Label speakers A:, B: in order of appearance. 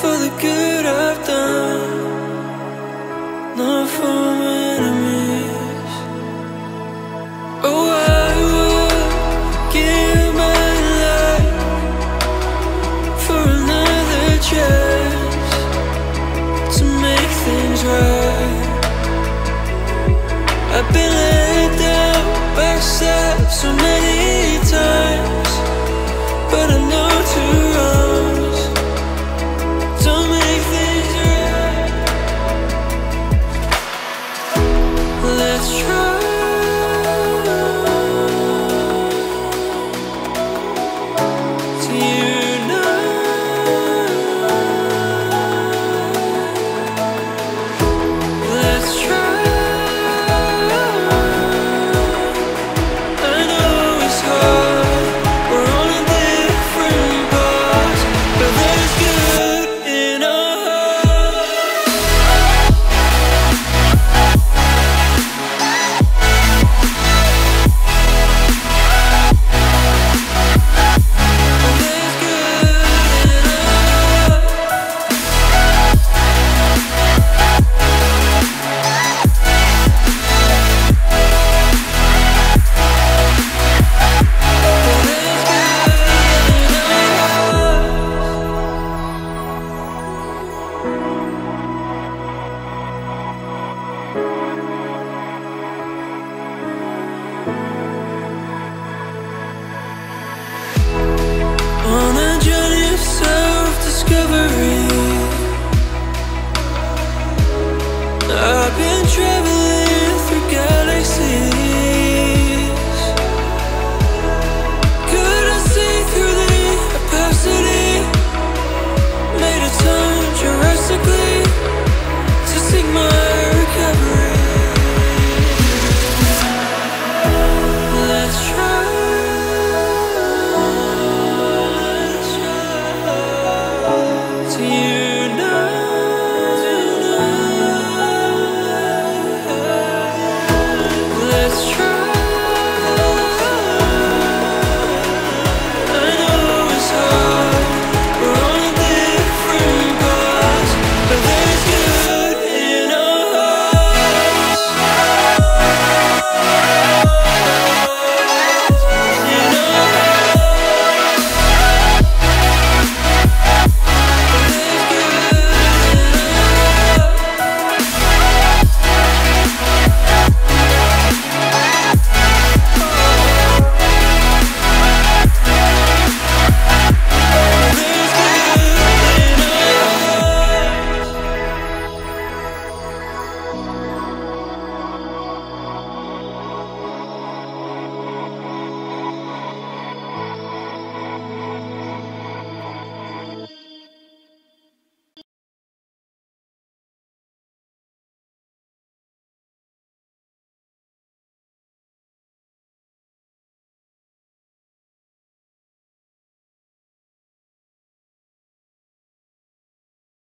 A: for the good I've done, not for. traveling